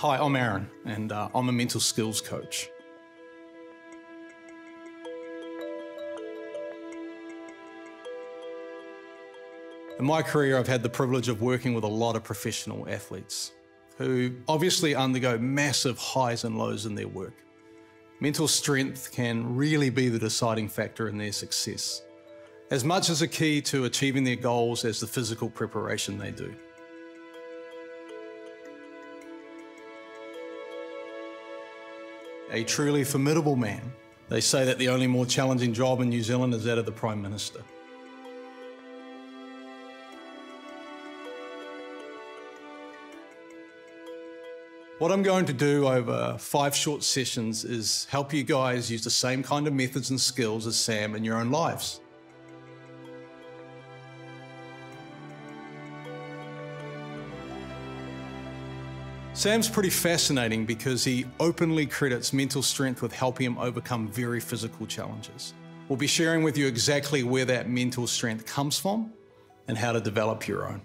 Hi, I'm Aaron, and uh, I'm a mental skills coach. In my career, I've had the privilege of working with a lot of professional athletes who obviously undergo massive highs and lows in their work. Mental strength can really be the deciding factor in their success, as much as a key to achieving their goals as the physical preparation they do. A truly formidable man. They say that the only more challenging job in New Zealand is that of the Prime Minister. What I'm going to do over five short sessions is help you guys use the same kind of methods and skills as Sam in your own lives. Sam's pretty fascinating because he openly credits mental strength with helping him overcome very physical challenges. We'll be sharing with you exactly where that mental strength comes from and how to develop your own.